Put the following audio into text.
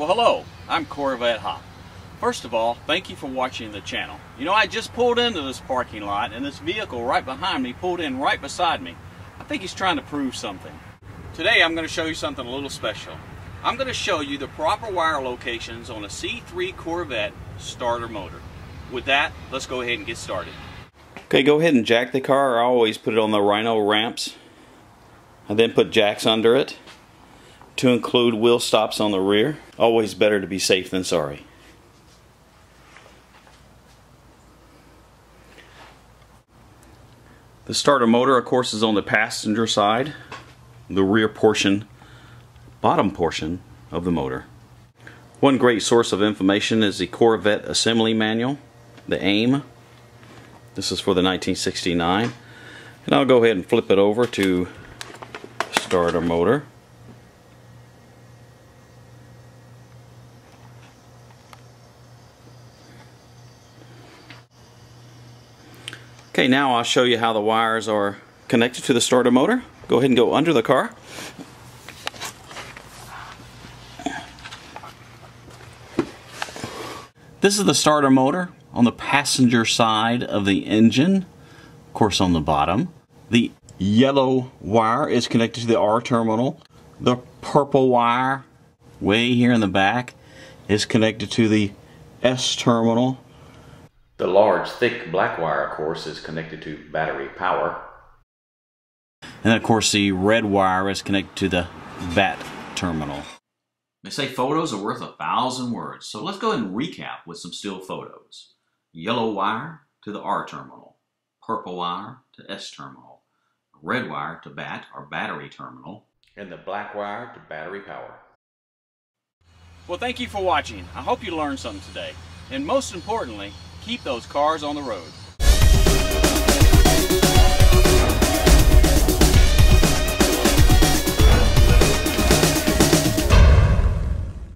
I'm Corvette Hop. First of all, thank you for watching the channel. You know, I just pulled into this parking lot and this vehicle right behind me pulled in right beside me. I think he's trying to prove something. Today I'm going to show you something a little special. I'm going to show you the proper wire locations on a C3 Corvette starter motor. With that, let's go ahead and get started. Okay, go ahead and jack the car. I always put it on the Rhino ramps. I then put jacks under it to include wheel stops on the rear. Always better to be safe than sorry. The starter motor, of course, is on the passenger side, the rear portion, bottom portion of the motor. One great source of information is the Corvette Assembly Manual, the AIM. This is for the 1969. And I'll go ahead and flip it over to starter motor. Okay, now I'll show you how the wires are connected to the starter motor. Go ahead and go under the car. This is the starter motor on the passenger side of the engine, of course on the bottom. The yellow wire is connected to the R terminal. The purple wire way here in the back is connected to the S terminal the large, thick black wire, of course, is connected to battery power. And of course, the red wire is connected to the BAT terminal. They say photos are worth a thousand words, so let's go ahead and recap with some still photos. Yellow wire to the R terminal, purple wire to S terminal, red wire to BAT or battery terminal, and the black wire to battery power. Well, thank you for watching. I hope you learned something today. And most importantly, keep those cars on the road.